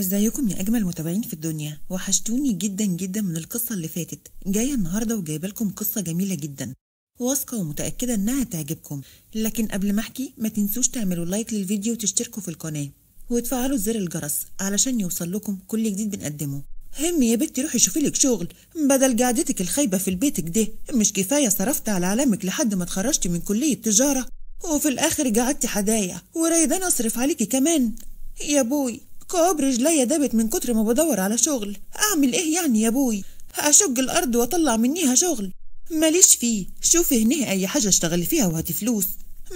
إزيكم يا أجمل متابعين في الدنيا. وحشتوني جدا جدا من القصة اللي فاتت. جاية النهارده وجايبة لكم قصة جميلة جدا. واثقة ومتأكدة إنها تعجبكم لكن قبل ما أحكي ما تنسوش تعملوا لايك للفيديو وتشتركوا في القناة. وتفعلوا زر الجرس علشان يوصل لكم كل جديد بنقدمه. هم يا بنتي روحي شوفي لك شغل. بدل قعدتك الخايبة في البيت كده مش كفاية صرفت على علامك لحد ما اتخرجتي من كلية تجارة؟ وفي الآخر قعدتي حدايا ورايدان أصرف عليكي كمان. يا بوي. كعب رجليا دابت من كتر ما بدور على شغل. أعمل إيه يعني يا بوي؟ أشق الأرض واطلع منيها شغل. ماليش فيه. شوفي هنيه أي حاجة اشتغلي فيها وهاتي فلوس.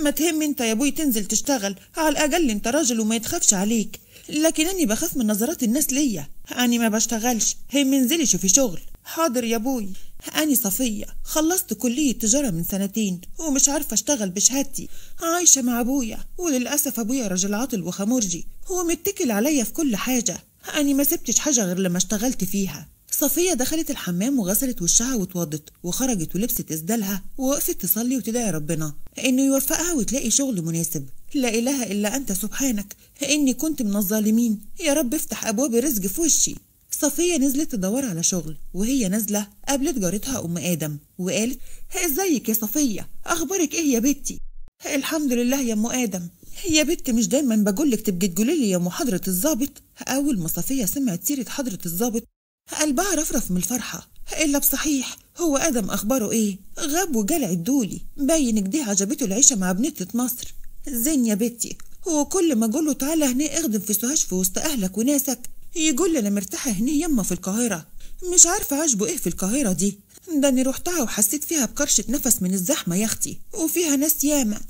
ما تهم انت يا بوي تنزل تشتغل. على الأقل أنت راجل وما يتخافش عليك. لكن أني بخاف من نظرات الناس ليا. أني ما بشتغلش. هم انزلي شوفي شغل. حاضر يا بوي. أني صفية خلصت كلية تجارة من سنتين ومش عارفة أشتغل بشهادتي. عايشة مع أبويا وللأسف أبويا راجل عاطل وخمرجي هو متكل عليا في كل حاجة. أني ما سبتش حاجة غير لما اشتغلت فيها. صفية دخلت الحمام وغسلت وشها واتوضت وخرجت ولبست إسدالها ووقفت تصلي وتدعي ربنا إنه يوفقها وتلاقي شغل مناسب. لا إله إلا أنت سبحانك إني كنت من الظالمين. يا رب افتح أبواب الرزق في وشي. صفية نزلت تدور على شغل وهي نازلة قابلت جارتها أم آدم وقالت إزيك يا صفية؟ أخبارك إيه يا بنتي؟ الحمد لله يا أم آدم. يا بنت مش دايما بقولك تبقي تقولي لي يا أم حضرة الظابط أول ما صفية سمعت سيرة حضرة الظابط قلبها رفرف من الفرحة. إلا بصحيح هو آدم أخباره إيه؟ غاب وجال عدولي باين كده عجبته العيشة مع بنتة مصر زين يا بنتي هو كل ما أقوله تعالى هنا اخدم في سوهاج في وسط أهلك وناسك. يقول لي أنا مرتاحة هنا يما في القاهرة. مش عارفة عاجبه إيه في القاهرة دي. ده اني روحتها وحسيت فيها بكرشة نفس من الزحمة يا أختي وفيها ناس ياما.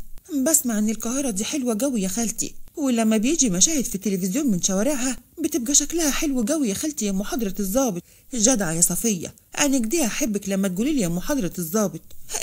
بسمع إن القاهرة دي حلوة قوي يا خالتي ولما بيجي مشاهد في التلفزيون من شوارعها بتبقى شكلها حلو قوي يا خالتي يا أم حضرة الظابط جدعة يا صفية أنا كده أحبك لما تقولي لي يا أم حضرة الظابط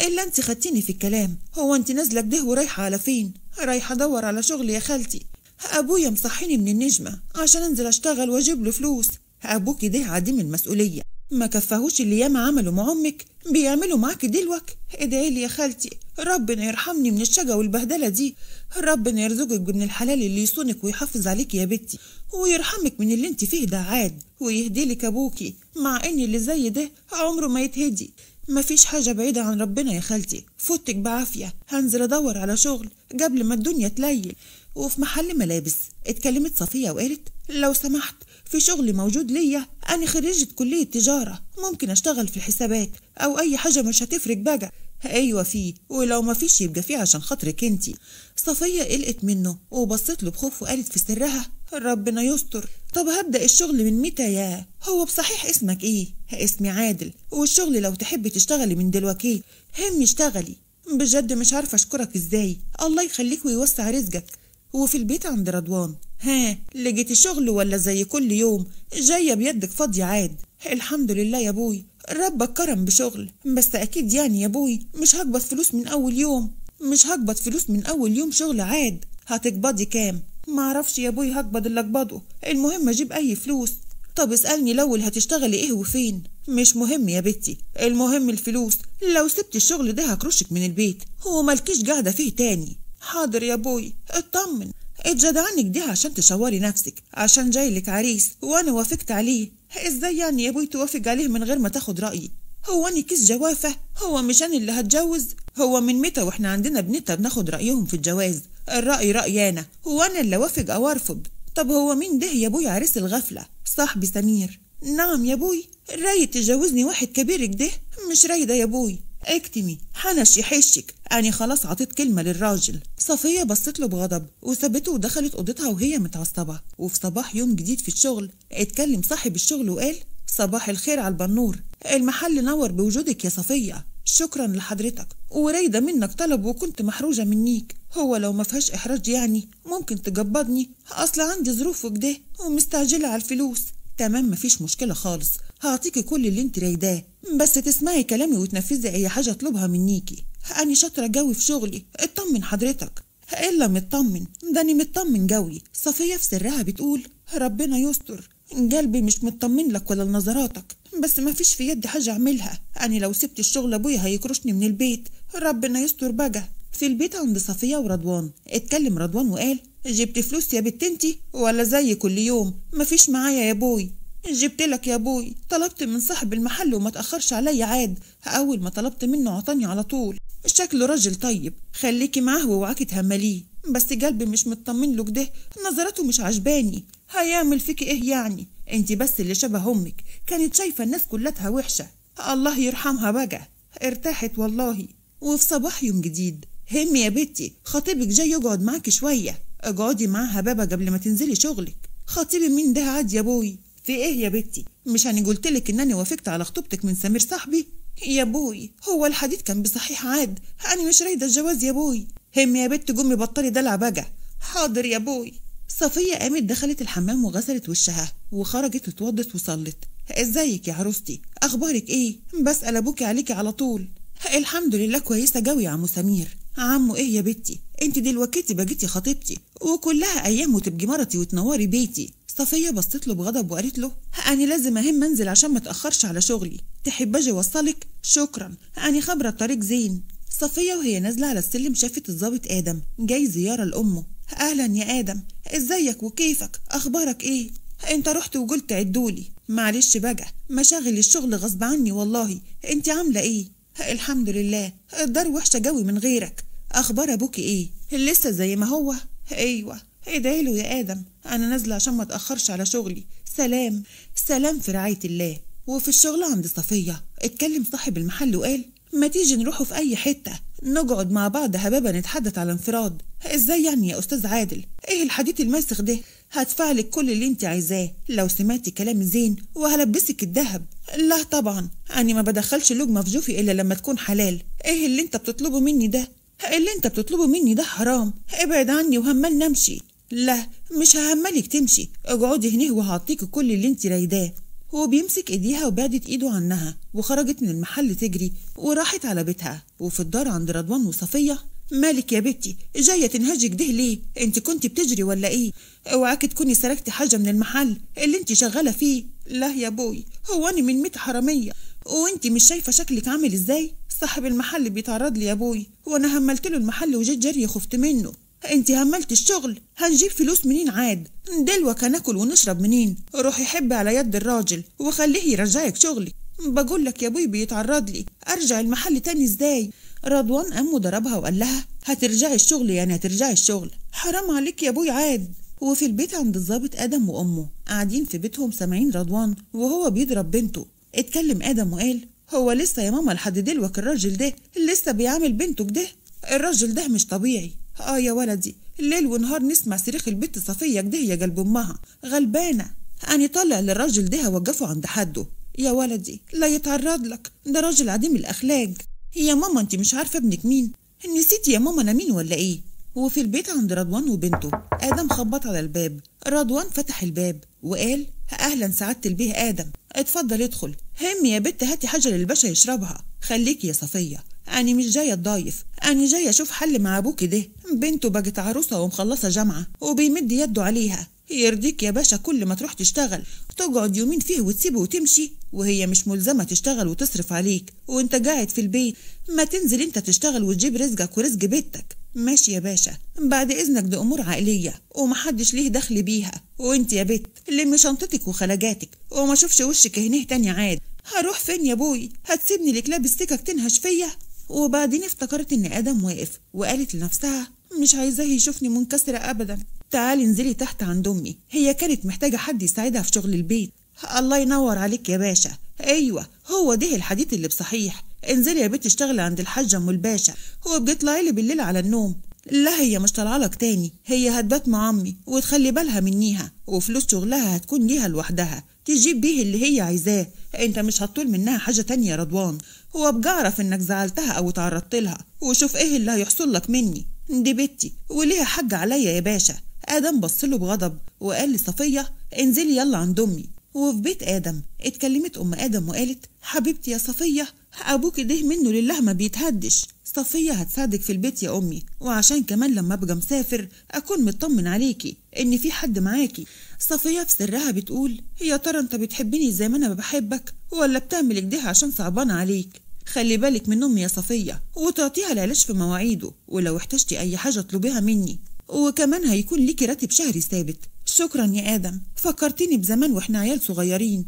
إلا أنت خدتيني في الكلام هو أنت نازلة كده ورايحة على فين؟ رايحة أدور على شغل يا خالتي. أبويا مصحيني من النجمة عشان أنزل أشتغل وأجيب له فلوس. أبوكي ده عديم المسؤولية. ما كفاهوش اللي ياما عملوا مع أمك. بيعملوا معاكي دلوك. ادعي لي يا خالتي. ربنا يرحمني من الشقا والبهدلة دي. ربنا يرزقك بابن الحلال اللي يصونك ويحافظ عليك يا بنتي. ويرحمك من اللي انت فيه ده عاد. ويهدي لك أبوكي. مع إن اللي زي ده عمره ما يتهدي. مفيش حاجة بعيدة عن ربنا يا خالتي. فوتك بعافية. هنزل أدور على شغل قبل ما الدنيا تليل. وفي محل ملابس. اتكلمت صفية وقالت لو سمحت في شغل موجود ليا. أنا خريجة كلية تجارة. ممكن أشتغل في الحسابات أو أي حاجة مش هتفرق بقى. أيوة فيه ولو ما فيش يبقى فيه عشان خاطرك انتي صفية قلقت منه وبصت له بخوف وقالت في سرها ربنا يستر. طب هبدأ الشغل من متى يا؟ هو بصحيح اسمك إيه؟ اسمي عادل. والشغل لو تحبي تشتغلي من دلوقتي. هم اشتغلي. بجد مش عارفة أشكرك إزاي. الله يخليك ويوسع رزقك. وفي البيت عند رضوان. ها لقيت الشغل ولا زي كل يوم؟ جاية بيدك فاضية عاد. الحمد لله يا أبوي ربك كرم بشغل. بس أكيد يعني يا أبوي مش هقبض فلوس من أول يوم. مش هقبض فلوس من أول يوم شغل عاد. هتقبضي كام؟ معرفش يا أبوي هقبض اللي أقبضه. المهم أجيب أي فلوس. طب اسألني الأول هتشتغلي إيه وفين؟ مش مهم يا بنتي. المهم الفلوس. لو سبت الشغل ده هكرشك من البيت. هو مالكيش قاعدة فيه تاني. حاضر يا بوي اطمن. اتجدعنك دي عشان تشوري نفسك عشان جايلك عريس. وأنا وافقت عليه. إزاي يعني يا بوي توافق عليه من غير ما تاخد رأيي؟ هو أني كيس جوافة؟ هو مش أنا اللي هتجوز؟ هو من متى وإحنا عندنا بنتا بناخد رأيهم في الجواز؟ الرأي رأيي أنا. هو أنا اللي اوافق أو أرفض. طب هو مين ده يا بوي عريس الغفلة؟ صاحبي سمير. نعم يا بوي. رايد تجوزني واحد كبير كده مش رايدة يا بوي. اكتمي. حنش يحشك. أنا خلاص عطيت كلمة للراجل. صفية بصت له بغضب. وسابته ودخلت أوضتها وهي متعصبة. وفي صباح يوم جديد في الشغل. اتكلم صاحب الشغل وقال صباح الخير على البنور. المحل نور بوجودك يا صفية. شكرا لحضرتك. ورايدة منك طلب وكنت محروجة منيك. هو لو ما فيهاش إحراج يعني ممكن تجبضني أصل عندي ظروف وكده ومستعجلة على الفلوس. تمام مفيش مشكلة خالص. هعطيكي كل اللي انت رايداه. بس تسمعي كلامي وتنفذي أي حاجة اطلبها منيكي. أني شاطرة جوي في شغلي. اطمن حضرتك. إلا مطمن. ده أني مطمن جوي. صفية في سرها بتقول ربنا يستر. قلبي مش مطمن لك ولا لنظراتك. بس ما فيش في يدي حاجة أعملها. أنا لو سبت الشغل أبويا هيكرشني من البيت. ربنا يستر بقى. في البيت عند صفية ورضوان. اتكلم رضوان وقال جبت فلوس يا بت انتي ولا زي كل يوم؟ مفيش معايا يا بوي. جبت لك يا بوي. طلبت من صاحب المحل وما تأخرش عليا عاد. أول ما طلبت منه عطاني على طول. شكله راجل طيب. خليكي معاه واوعاكي تهمليه. بس قلبي مش مطمن له كده. نظراته مش عجباني. هيعمل فيكي إيه يعني؟ انت بس اللي شبه أمك. كانت شايفة الناس كلها وحشة. الله يرحمها بقى. ارتاحت والله. وفي صباح يوم جديد. هم يا بنتي. خطيبك جاي يقعد معاكي شوية. اقعدي معاه يابا قبل ما تنزلي شغلك. خطيبي مين ده عاد يا بوي. في إيه يا بنتي؟ مش أنا قلت لك ان أنا وافقت على خطوبتك من سمير صاحبي؟ يا بوي هو الحديث كان بصحيح عاد. أنا مش رايدة الجواز يا بوي. هم يا بت قومي بطلي دلع بقى حاضر يا بوي. صفية قامت دخلت الحمام وغسلت وشها وخرجت اتوضت وصلت. إزيك يا عروستي؟ أخبارك إيه؟ بسأل أبوكي عليكي على طول. الحمد لله كويسة قوي يا عمو سمير. عمو إيه يا بنتي؟ انت دلوقتي بقيتي خطيبتي. وكلها أيام وتبقي مرتي وتنوري بيتي. صفية بصت له بغضب وقالت له أنا لازم أهم أنزل عشان ما أتأخرش على شغلي. تحب أجي أوصلك؟ شكرا. أنا خبرة الطريق زين. صفية وهي نازلة على السلم شافت الضابط آدم. جاي زيارة لأمه. أهلا يا آدم. إزيك وكيفك؟ أخبارك إيه؟ أنت رحت وقلت عدولي. معلش بقى. مشاغل الشغل غصب عني والله. أنت عاملة إيه؟ الحمد لله. الدار وحشة قوي من غيرك. أخبار ابوكي إيه؟ لسه زي ما هو. أيوه ادعي له يا آدم. أنا نازلة عشان ما اتاخرش على شغلي. سلام. سلام في رعاية الله. وفي الشغل عند صفية. اتكلم صاحب المحل وقال ما تيجي نروحوا في أي حتة. نقعد مع بعض هبابة نتحدث على انفراد. إزاي يعني يا أستاذ عادل؟ إيه الحديث الماسخ ده؟ هدفعلك كل اللي أنت عايزاه. لو سمعتي كلام زين وهلبسك الذهب. لا طبعا. أنا ما بدخلش لقمة في جوفي إلا لما تكون حلال. إيه اللي أنت بتطلبه مني ده؟ اللي انت بتطلبه مني ده حرام. ابعد عني وهمال نمشي. لا مش ههملك تمشي. اقعدي هنا وهعطيكي كل اللي انت رايداه. هو بيمسك ايديها وبعدت ايده عنها وخرجت من المحل تجري وراحت على بيتها. وفي الدار عند رضوان وصفية مالك يا بنتي جاية تنهجي كده ليه؟ انت كنت بتجري ولا إيه؟ اوعاك تكوني سرقتي حاجة من المحل اللي انت شغالة فيه. لا يا بوي هو أنا من ميت حرامية. وانت مش شايفة شكلك عامل إزاي؟ صاحب المحل بيتعرض لي يا بوي. وأنا هملت له المحل وجيت جري خفت منه. أنت هملت الشغل. هنجيب فلوس منين عاد؟ دلوك هناكل ونشرب منين. روحي حبي على يد الراجل وخليه يرجعك شغلك بقول لك يا أبوي بيتعرض لي. أرجع المحل تاني إزاي؟ رضوان قام وضربها وقال لها هترجعي الشغل يعني هترجعي الشغل. حرام عليك يا أبوي عاد. وفي البيت عند الظابط آدم وأمه. قاعدين في بيتهم سامعين رضوان وهو بيضرب بنته. اتكلم آدم وقال هو لسه يا ماما لحد دلوقتي الراجل ده لسه بيعامل بنته كده. الراجل ده مش طبيعي. آه يا ولدي ليل ونهار نسمع صريخ البت صفية كده يا قلب أمها. غلبانة. أنا طالع للراجل ده وقفه عند حده. يا ولدي لا يتعرض لك. ده راجل عديم الأخلاق. يا ماما أنت مش عارفة ابنك مين؟ نسيتي يا ماما أنا مين ولا إيه؟ وفي البيت عند رضوان وبنته. آدم خبط على الباب. رضوان فتح الباب وقال أهلا سعادة البيه آدم. اتفضل ادخل. هم يا بت هاتي حاجة للباشا يشربها. خليكي يا صفية. أنا مش جاية أتضايف أنا جاية أشوف حل مع أبوكي ده. بنته بقت عروسة ومخلصة جامعة وبيمد يده عليها. يرضيك يا باشا كل ما تروح تشتغل. تقعد يومين فيه وتسيبه وتمشي. وهي مش ملزمة تشتغل وتصرف عليك. وأنت قاعد في البيت. ما تنزل أنت تشتغل وتجيب رزقك ورزق بيتك. ماشي يا باشا. بعد إذنك دي أمور عائلية. ومحدش ليه دخل بيها. وأنت يا بت لم شنطتك وخلاجاتك وما اشوفش وشك هنيه تاني عاد. هروح فين يا بوي؟ هتسيبني لك لابس سكك تنهش فيا؟ وبعدين افتكرت إن آدم واقف وقالت لنفسها مش عايزاه يشوفني منكسرة ابدا. تعالي انزلي تحت عند أمي. هي كانت محتاجة حد يساعدها في شغل البيت. الله ينور عليك يا باشا. أيوه هو ده الحديث اللي بصحيح. انزلي يا بنت اشتغلي عند الحاج أم الباشا. هو بتطلعي لي بالليل على النوم. لا هي مش طالعه لك تاني هي هتبات مع امي وتخلي بالها منيها وفلوس شغلها هتكون ليها لوحدها تجيب بيه اللي هي عايزاه انت مش هتطول منها حاجة تانية يا رضوان. هو بجعرف انك زعلتها أو تعرضت لها وشوف إيه اللي هيحصل لك مني. دي بنتي وليها حق عليا يا باشا. آدم بصله بغضب وقال لصفيه انزلي يلا عند أمي. وفي بيت آدم اتكلمت أم آدم وقالت حبيبتي يا صفية أبوك ده منه لله ما بيتهدش. صفية هتساعدك في البيت يا أمي. وعشان كمان لما أبقى مسافر أكون مطمن عليكي إن في حد معاكي. صفية في سرها بتقول يا ترى أنت بتحبني زي ما أنا بحبك ولا بتعمل كده عشان صعبان عليك؟ خلي بالك من أمي يا صفية وتعطيها العلاج في مواعيده ولو احتجتي أي حاجة اطلبيها مني. وكمان هيكون ليكي راتب شهري ثابت. شكرا يا آدم. فكرتني بزمان وإحنا عيال صغيرين.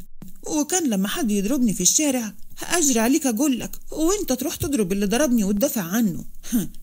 وكان لما حد يضربني في الشارع أجري عليك أقولك وإنت تروح تضرب اللي ضربني وتدافع عنه.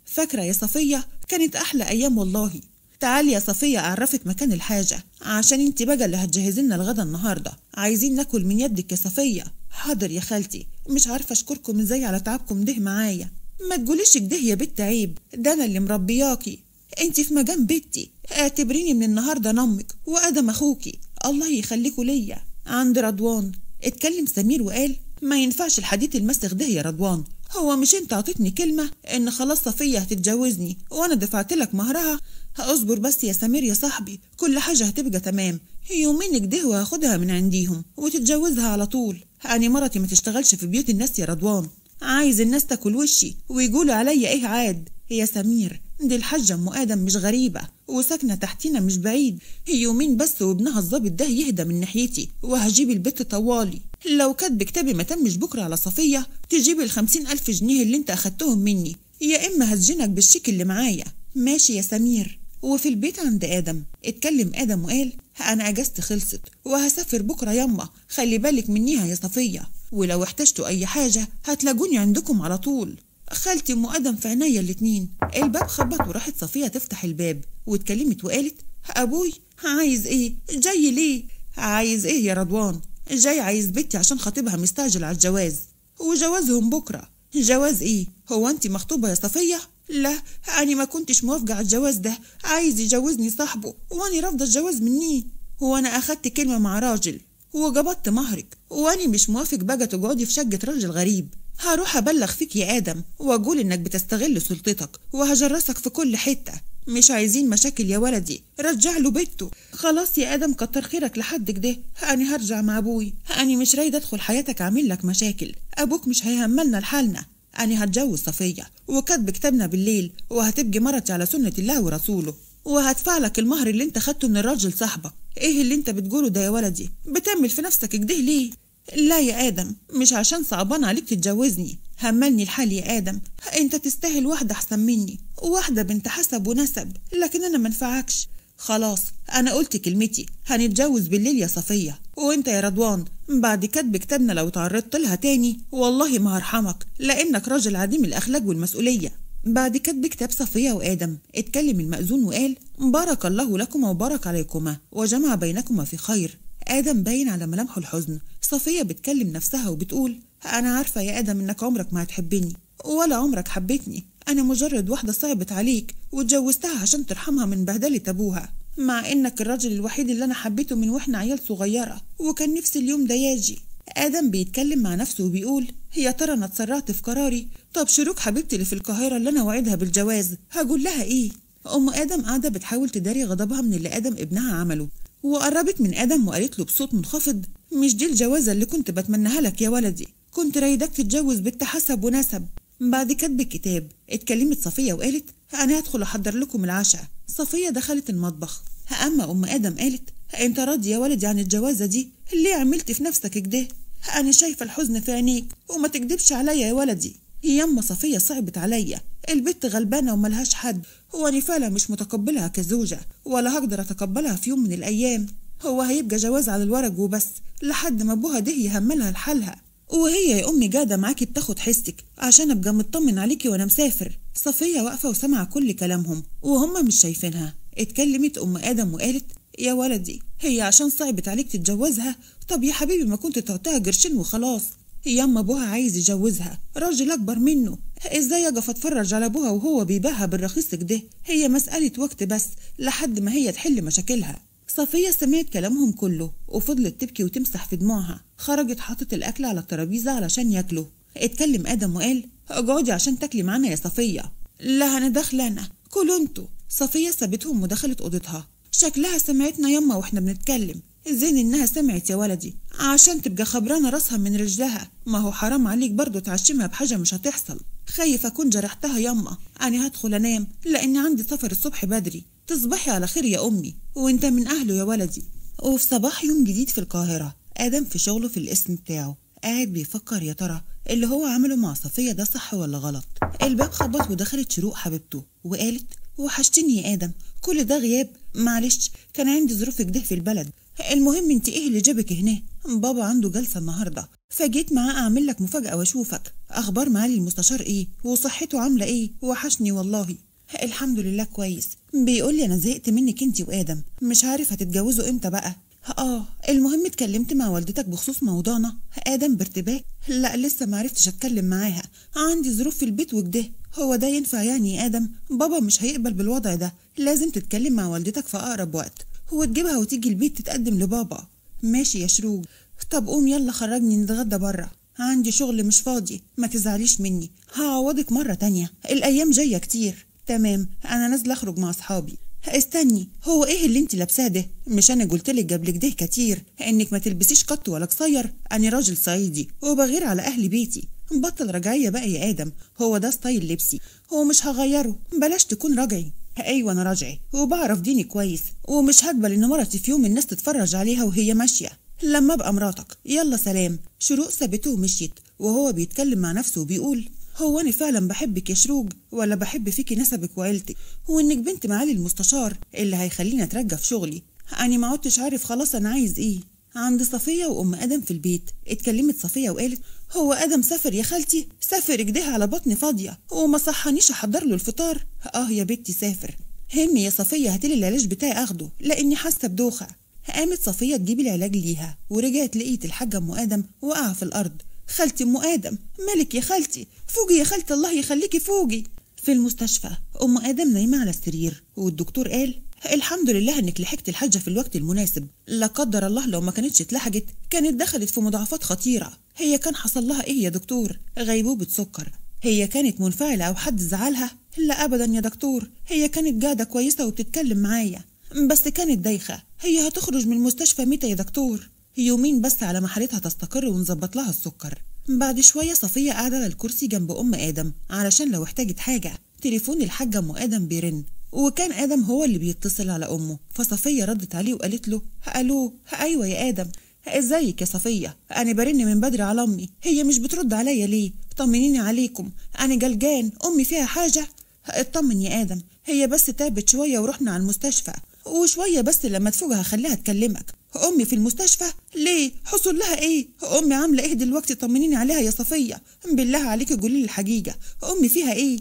فاكرة يا صفية؟ كانت أحلى أيام والله. تعالي يا صفية أعرفك مكان الحاجة عشان إنت بقى اللي هتجهزي لنا الغدا النهاردة. عايزين ناكل من يدك يا صفية. حاضر يا خالتي. مش عارفة أشكركم إزاي على تعبكم ده معايا. ما تقوليش كده يا بنت عيب. ده أنا اللي مربياكي. إنت في مجام بنتي اعتبريني من النهاردة نمك وأدم أخوكي. الله يخليكوا ليا. عند رضوان. اتكلم سمير وقال ما ينفعش الحديث المسخ ده يا رضوان. هو مش انت عطيتني كلمة؟ ان خلاص صفية هتتجوزني وأنا دفعت لك مهرها. اصبر بس يا سمير يا صاحبي كل حاجة هتبقى تمام. يومين كده وهاخدها من عنديهم وتتجوزها على طول. أنا مرتي ما تشتغلش في بيوت الناس يا رضوان. عايز الناس تاكل وشي ويقولوا عليا إيه عاد؟ يا سمير دي الحاجة أم آدم مش غريبة وساكنة تحتينا مش بعيد. يومين بس وابنها الظابط ده يهدى من ناحيتي. وهجيب البت طوالي. لو كاتب كتابي ما تمش بكرة على صفية تجيب الخمسين ألف جنيه اللي انت أخدتهم مني. يا إما هسجنك بالشيك اللي معايا. ماشي يا سمير. وفي البيت عند آدم. اتكلم آدم وقال أنا أجازتي خلصت وهسافر بكرة يما. خلي بالك منيها يا صفية. ولو احتجتوا أي حاجة هتلاقوني عندكم على طول. خالتي أم آدم في عينيا الاتنين. الباب خبط وراحت صفية تفتح الباب. واتكلمت وقالت أبوي عايز إيه؟ جاي ليه؟ عايز إيه يا رضوان؟ جاي عايز بنتي عشان خطيبها مستعجل على الجواز. وجوازهم بكرة. جواز إيه؟ هو انت مخطوبة يا صفية؟ لا أنا ما كنتش موافقة على الجواز ده. عايز يجوزني صاحبه وأنا رافضة الجواز مني. هو أنا أخدت كلمة مع راجل. وجبطت مهرك. وأنا مش موافق بقى تقعدي في شقة راجل غريب. هروح أبلغ فيك يا آدم وأقول إنك بتستغل سلطتك وهجرسك في كل حتة. مش عايزين مشاكل يا ولدي. رجع له بيته. خلاص يا آدم كتر خيرك لحد كده أنا هرجع مع أبوي. أنا مش رايدة أدخل حياتك أعمل لك مشاكل. أبوك مش هيهملنا لحالنا. أنا هتجوز صفية وكاتب كتابنا بالليل وهتبقي مرتي على سنة الله ورسوله. وهدفع لك المهر اللي أنت خدته من الراجل صاحبك. إيه اللي أنت بتقوله ده يا ولدي؟ بتعمل في نفسك كده ليه؟ لا يا آدم مش عشان صعبان عليك تتجوزني. هملني الحال يا آدم. انت تستاهل واحدة أحسن مني واحدة بنت حسب ونسب. لكن أنا منفعكش خلاص أنا قلت كلمتي. هنتجوز بالليل يا صفية. وأنت يا رضوان بعد كتب كتابنا لو تعرضت لها تاني والله ما هرحمك لأنك راجل عديم الأخلاق والمسؤولية. بعد كتب كتاب صفية وآدم اتكلم المأذون وقال بارك الله لكما وبارك عليكما وجمع بينكما في خير. آدم باين على ملامحه الحزن. صفية بتكلم نفسها وبتقول أنا عارفة يا آدم إنك عمرك ما هتحبني ولا عمرك حبتني أنا مجرد واحدة صعبت عليك واتجوزتها عشان ترحمها من بهدلة أبوها. مع إنك الراجل الوحيد اللي أنا حبيته من وإحنا عيال صغيرة وكان نفسي اليوم ده يجي. آدم بيتكلم مع نفسه وبيقول يا ترى أنا اتسرعت في قراري؟ طب شروق حبيبتي اللي في القاهرة اللي أنا وعدها بالجواز هقول لها إيه؟ أم آدم قاعدة بتحاول تداري غضبها من اللي آدم ابنها عمله وقربت من آدم وقالت له بصوت منخفض مش دي الجوازة اللي كنت بتمناها لك يا ولدي. كنت رايدك تتجوز بنت حسب ونسب. بعد كتب الكتاب اتكلمت صفية وقالت أنا هدخل أحضر لكم العشاء. صفية دخلت المطبخ. أما أم آدم قالت أنت راضي يا ولدي عن الجوازة دي؟ ليه عملت في نفسك كده؟ أنا شايفة الحزن في عينيك وما تكدبش عليا يا ولدي. ياما صفية صعبت عليا. البت غلبانة وملهاش حد. هو أنا فعلا مش متقبلها كزوجة ولا هقدر أتقبلها في يوم من الأيام. هو هيبقى جواز على الورق وبس لحد ما أبوها ده يهملها لحالها. وهي يا أمي قاعدة معاكي بتاخد حسك عشان أبقى مطمن عليكي وأنا مسافر. صفية واقفة وسامعة كل كلامهم وهم مش شايفينها. اتكلمت أم آدم وقالت يا ولدي هي عشان صعبت عليك تتجوزها؟ طب يا حبيبي ما كنت تعطيها قرشين وخلاص. ياما أبوها عايز يجوزها راجل أكبر منه. إزاي أقف أتفرج على أبوها وهو بيبيعها بالرخيص كده هي مسألة وقت بس لحد ما هي تحل مشاكلها. صفية سمعت كلامهم كله وفضلت تبكي وتمسح في دموعها. خرجت حاطت الأكل على الترابيزة علشان ياكلوا. اتكلم آدم وقال اقعدي عشان تاكلي معانا يا صفية. لا أنا داخلة أنا. كلوا أنتوا. صفية سابتهم ودخلت أوضتها. شكلها سمعتنا يما وإحنا بنتكلم. زين إنها سمعت يا ولدي عشان تبقى خبرانة راسها من رجلها. ما هو حرام عليك برضه تعشمها بحاجة مش هتحصل. خايف أكون جرحتها يما أنا هدخل أنام لأني عندي سفر الصبح بدري. تصبحي على خير يا أمي وأنت من اهله يا ولدي. وفي صباح يوم جديد في القاهرة آدم في شغله في الاسم بتاعه. قاعد بيفكر يا ترى اللي هو عمله مع صفية ده صح ولا غلط؟ الباب خبط ودخلت شروق حبيبته وقالت وحشتني يا آدم كل ده غياب. معلش كان عندي ظروف كده في البلد. المهم أنت إيه اللي جابك هنا؟ بابا عنده جلسة النهارده. فجيت معاه أعمل لك مفاجأة وأشوفك. أخبار معالي المستشار إيه؟ وصحته عاملة إيه؟ وحشني والله. الحمد لله كويس. بيقول لي أنا زهقت منك انت وآدم. مش عارف هتتجوزوا إمتى بقى. آه المهم اتكلمت مع والدتك بخصوص موضوعنا. آدم بارتباك لا لسه ما عرفتش أتكلم معاها. عندي ظروف في البيت وكده هو ده ينفع يعني آدم؟ بابا مش هيقبل بالوضع ده. لازم تتكلم مع والدتك في أقرب وقت. وتجيبها وتيجي البيت تتقدم لبابا. ماشي يا شروق. طب قوم يلا خرجني نتغدى بره. عندي شغل مش فاضي. ما تزعليش مني. هعوضك مرة تانية. الأيام جاية كتير. تمام أنا نازلة أخرج مع أصحابي. استني هو إيه اللي أنت لابساه ده؟ مش أنا قلتلك قبل كده كتير. إنك ما تلبسيش قط ولا قصير. أنا راجل صعيدي وبغير على أهل بيتي. بطل رجعية بقى يا آدم. هو ده ستايل لبسي. هو مش هغيره. بلاش تكون رجعي أيوه أنا راجعي. وبعرف ديني كويس. ومش هقبل إن مرتي في يوم الناس تتفرج عليها وهي ماشية. لما أبقى مراتك. يلا سلام. شروق سابته ومشيت. وهو بيتكلم مع نفسه وبيقول هو أنا فعلا بحبك يا شروق ولا بحب فيكي نسبك وعيلتك؟ وانك بنت معالي المستشار اللي هيخليني اترجى في شغلي. أنا ما عدتش عارف خلاص أنا عايز إيه. عند صفية وأم آدم في البيت. اتكلمت صفية وقالت هو آدم سافر يا خالتي؟ سافر كده على بطني فاضية. وما صحانيش أحضر له الفطار. آه يا بنتي سافر. همي يا صفية هاتلي العلاج بتاعي أخده لأني حاسة بدوخة. قامت صفية تجيب العلاج ليها ورجعت لقيت الحاجة أم آدم وقع في الأرض. خالتي أم آدم مالك يا خالتي؟ فوقي يا خالتي الله يخليكي فوقي. في المستشفى أم آدم نايمة على السرير والدكتور قال الحمد لله إنك لحقت الحاجة في الوقت المناسب. لا قدر الله لو ما كانتش اتلحقت كانت دخلت في مضاعفات خطيرة. هي كان حصل لها إيه يا دكتور؟ غيبوبة سكر. هي كانت منفعلة أو حد زعلها؟ لا ابدا يا دكتور. هي كانت قاعدة كويسة وبتتكلم معايا. بس كانت دايخة. هي هتخرج من المستشفى متى يا دكتور؟ يومين بس على ما حالتها تستقر ونظبط لها السكر. بعد شوية صفية قاعدة على الكرسي جنب أم آدم علشان لو احتاجت حاجة. تليفون الحاجة أم آدم بيرن. وكان آدم هو اللي بيتصل على أمه. فصفية ردت عليه وقالت له ألو أيوة يا آدم. إزيك يا صفية؟ أنا برن من بدري على أمي. هي مش بترد عليا ليه؟ طمنيني عليكم. أنا جلقان. أمي فيها حاجة. اطمن يا آدم. هي بس تعبت شوية ورحنا على المستشفى. وشوية بس لما تفوق هخليها تكلمك. أمي في المستشفى؟ ليه؟ حصل لها إيه؟ أمي عاملة إيه دلوقتي طمنيني عليها يا صفية؟ بالله عليكي قولي لي الحقيقة. أمي فيها إيه؟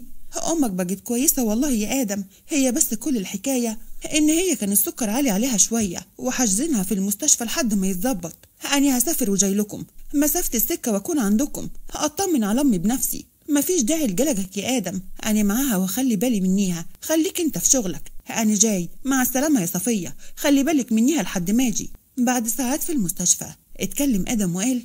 أمك بقت كويسة والله يا آدم. هي بس كل الحكاية إن هي كان السكر عالي عليها شوية وحاجزينها في المستشفى لحد ما يتظبط. أنا هسافر وجاي لكم. مسافة السكة وأكون عندكم. أطمن على أمي بنفسي. مفيش داعي لجلجك يا آدم. أنا معاها وخلي بالي منيها. خليك أنت في شغلك. أنا جاي. مع السلامة يا صفية. خلي بالك منيها لحد ما أجي. بعد ساعات في المستشفى. اتكلم آدم وقال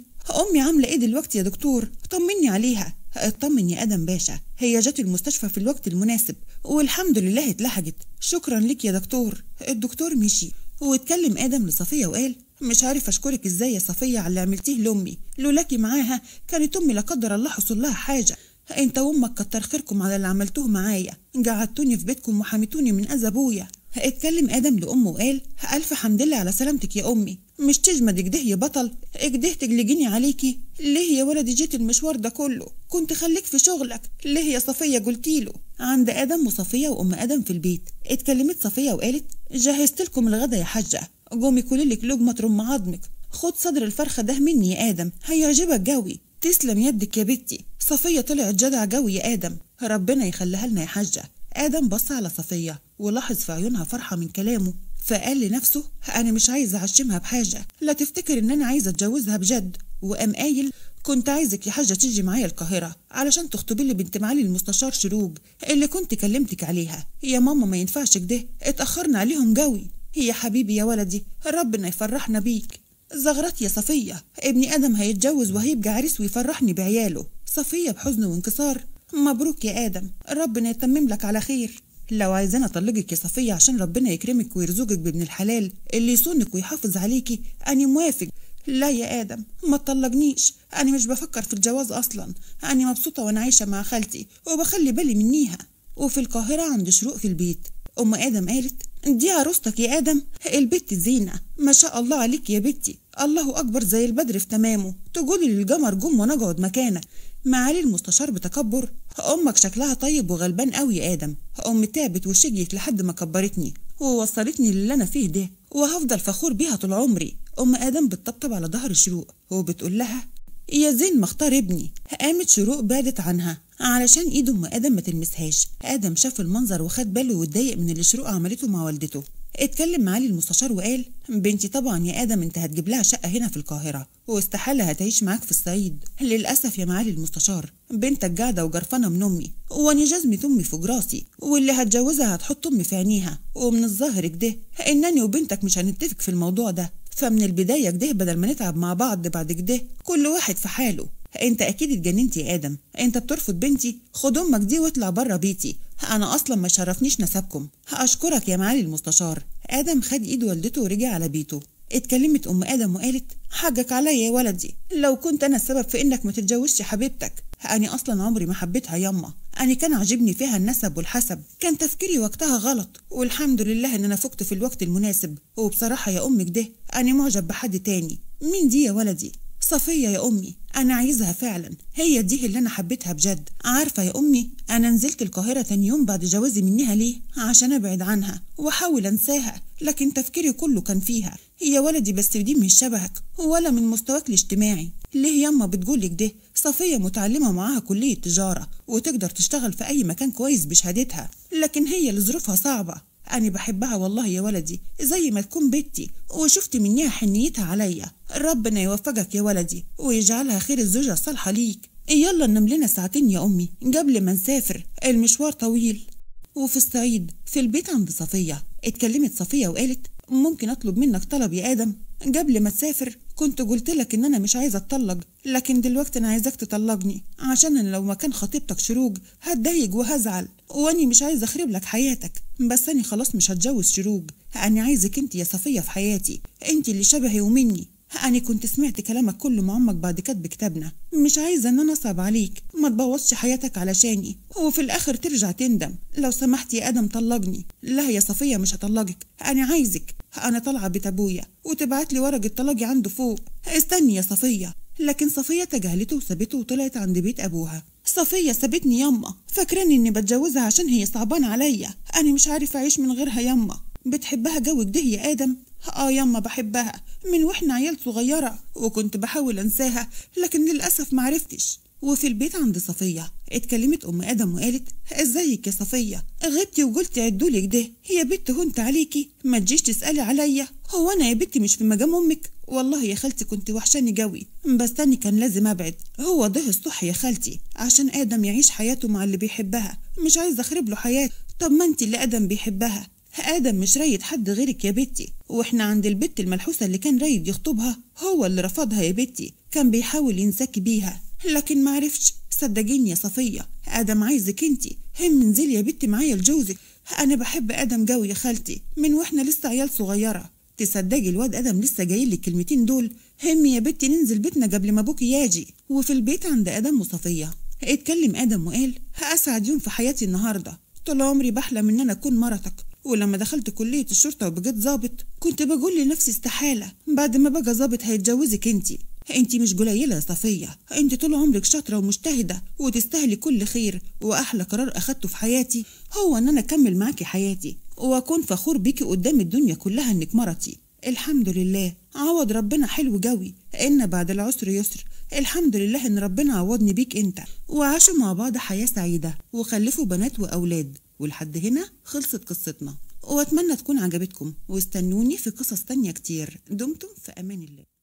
أمي عاملة إيه دلوقتي يا دكتور؟ طمني عليها. اطمن يا آدم باشا. هي جت المستشفى في الوقت المناسب والحمد لله اتلحقت. شكرا لك يا دكتور. الدكتور مشي. واتكلم آدم لصفية وقال مش عارف أشكرك إزاي يا صفية على اللي عملتيه لأمي. لولاكي معاها كانت أمي لا قدر الله حصل لها حاجة. أنت وأمك كتر خيركم على اللي عملتوه معايا. قعدتوني في بيتكم وحميتوني من أذى أبويا. اتكلم آدم لأمه وقال ألف حمد لله على سلامتك يا أمي. مش تجمد كده يا بطل. اكده تجلجيني عليكي. ليه يا ولدي جيت المشوار ده كله؟ كنت خليك في شغلك. ليه يا صفية قلتيله عند آدم وصفية وأم آدم في البيت. اتكلمت صفية وقالت جهزت لكم الغدا يا حاجة قومي كلي لك لقمة ترم عظمك. خد صدر الفرخة ده مني يا آدم. هيعجبك قوي. تسلم يدك يا بنتي. صفية طلعت جدع قوي يا آدم. ربنا يخليها لنا يا حاجة آدم بص على صفية ولاحظ في عيونها فرحة من كلامه فقال لنفسه أنا مش عايز أعشمها بحاجة لا تفتكر إن أنا عايزة أتجوزها بجد. وقام قايل كنت عايزك يا حاجة تيجي معايا القاهرة علشان تخطبي لي بنت معالي المستشار شروق اللي كنت كلمتك عليها. يا ماما ما ينفعش كده اتأخرنا عليهم قوي يا حبيبي يا ولدي ربنا يفرحنا بيك. زغرت يا صفية ابني آدم هيتجوز وهيبقى عريس ويفرحني بعياله. صفية بحزن وانكسار مبروك يا آدم. ربنا يتمم لك على خير. لو عايزاني أطلقك يا صفية عشان ربنا يكرمك ويرزقك بابن الحلال اللي يصونك ويحافظ عليكي أنا موافق. لا يا آدم ما تطلقنيش. أنا مش بفكر في الجواز أصلا. أنا مبسوطة وأنا عايشة مع خالتي وبخلي بالي منيها. وفي القاهرة عند شروق في البيت. أم آدم قالت دي عروستك يا آدم؟ البت زينة. ما شاء الله عليك يا بنتي. الله أكبر زي البدر في تمامه. تقولي للجمر جم وأنا اقعد مكانك معالي المستشار بتكبر. أمك شكلها طيب وغلبان قوي يا آدم. امي تعبت وشجيت لحد ما كبرتني ووصلتني للي أنا فيه ده وهفضل فخور بيها طول عمري. أم آدم بتطبطب على ظهر شروق وبتقول لها يا زين مختار ابني. قامت شروق بعدت عنها علشان إيد أم آدم ما تلمسهاش. آدم شاف المنظر وخد باله واتضايق من اللي شروق عملته مع والدته. اتكلم معالي المستشار وقال بنتي طبعا يا آدم أنت هتجيب لها شقة هنا في القاهرة واستحالة هتعيش معاك في الصعيد. للأسف يا معالي المستشار بنتك قاعدة وجرفانه من أمي واني جزمه أمي في جراسي واللي هتجوزها هتحط أمي في عينيها ومن الظاهر كده إنني وبنتك مش هنتفق في الموضوع ده فمن البداية كده بدل ما نتعب مع بعض بعد كده كل واحد في حاله. أنت أكيد اتجننت يا آدم أنت بترفض بنتي خد أمك دي واطلع بره بيتي أنا أصلا ما شرفنيش نسبكم. اشكرك يا معالي المستشار. آدم خد إيد والدته ورجع على بيته. اتكلمت أم آدم وقالت حقك عليا يا ولدي. لو كنت أنا السبب في إنك ما تتجوزش حبيبتك. أنا أصلا عمري ما حبيتها يما أنا كان عاجبني فيها النسب والحسب. كان تفكيري وقتها غلط. والحمد لله إن أنا فقت في الوقت المناسب. وبصراحة يا أمك ده أنا معجب بحد تاني. مين دي يا ولدي؟ صفية يا أمي أنا عايزها فعلا. هي دي اللي أنا حبيتها بجد. عارفة يا أمي أنا نزلت القاهرة تاني يوم بعد جوازي منها ليه؟ عشان أبعد عنها وأحاول أنساها لكن تفكيري كله كان فيها. يا ولدي بس دي مش شبهك ولا من مستواك الاجتماعي. ليه ياما بتقولك ده؟ صفية متعلمة معاها كلية تجارة وتقدر تشتغل في أي مكان كويس بشهادتها لكن هي اللي ظروفها صعبة. أنا بحبها والله يا ولدي زي ما تكون بنتي وشفت منيها حنيتها عليا. ربنا يوفقك يا ولدي ويجعلها خير الزوجة الصالحة ليك. يلا ننام لنا ساعتين يا أمي قبل ما نسافر. المشوار طويل. وفي الصعيد في البيت عند صفية. اتكلمت صفية وقالت ممكن أطلب منك طلب يا آدم. قبل ما تسافر كنت قلت لك إن أنا مش عايزة أتطلق لكن دلوقتي أنا عايزاك تطلقني. عشان أنا لو مكان خطيبتك شروق هتضايق وهزعل واني مش عايزة أخرب لك حياتك. بس اني خلاص مش هتجوز شروق. أنا عايزك أنت يا صفية في حياتي. أنت اللي شبهي ومني. أنا كنت سمعت كلامك كله مع أمك بعد كتب كتابنا. مش عايزة إن أنا أصعب عليك. ما تبوظش حياتك علشاني وفي الآخر ترجع تندم. لو سمحت يا آدم طلقني. لا يا صفية مش هطلقك. أنا عايزك. أنا طالعة بيت أبويا. وتبعت لي ورقة طلاقي عنده فوق. استني يا صفية. لكن صفية تجاهلته وسابته وطلعت عند بيت أبوها. صفية سابتني يما فاكراني إني بتجوزها عشان هي صعبان عليا. أنا مش عارف أعيش من غيرها يما بتحبها جو كده يا آدم. آه يما بحبها من وإحنا عيال صغيرة وكنت بحاول انساها لكن للأسف معرفتش وفي البيت عند صفية اتكلمت أم آدم وقالت إزيك يا صفية؟ غبتي وقلتي عدولك ده هي بنت هنت عليكي ما تجيش تسألي عليا. هو أنا يا بنتي مش في مجام أمك؟ والله يا خالتي كنت وحشاني جوي بس تاني كان لازم أبعد. هو ده الصح يا خالتي عشان آدم يعيش حياته مع اللي بيحبها مش عايزة أخرب له حياته. طب ما انت اللي آدم بيحبها آدم مش رايد حد غيرك يا بنتي وإحنا عند البت الملحوسة اللي كان رايد يخطبها هو اللي رفضها يا بنتي كان بيحاول ينساكي بيها لكن معرفش صدقيني يا صفية آدم عايزك انتي هم انزلي يا بنتي معايا لجوزك. أنا بحب آدم جوي يا خالتي من وإحنا لسه عيال صغيرة. تصدقي الواد آدم لسه جاي لي الكلمتين دول هم يا بنتي ننزل بيتنا قبل ما أبوكي ياجي. وفي البيت عند آدم وصفية اتكلم آدم وقال أسعد يوم في حياتي النهاردة طول عمري بحلم إن أنا أكون مرتك. ولما دخلت كلية الشرطة وبقيت ظابط كنت بقول لنفسي استحالة. بعد ما بقى ظابط هيتجوزك انتي. انتي مش قليلة يا صفية. انتي طول عمرك شاطرة ومجتهدة وتستاهلي كل خير وأحلى قرار أخدته في حياتي. هو إن أنا أكمل معاكي حياتي وأكون فخور بيكي قدام الدنيا كلها إنك مرتي. الحمد لله. عوض ربنا حلو جوي إن بعد العسر يسر. الحمد لله إن ربنا عوضني بيك أنت. وعاشوا مع بعض حياة سعيدة. وخلفوا بنات وأولاد. ولحد هنا خلصت قصتنا. وأتمنى تكون عجبتكم واستنوني في قصص تانية كتير. دمتم في أمان الله.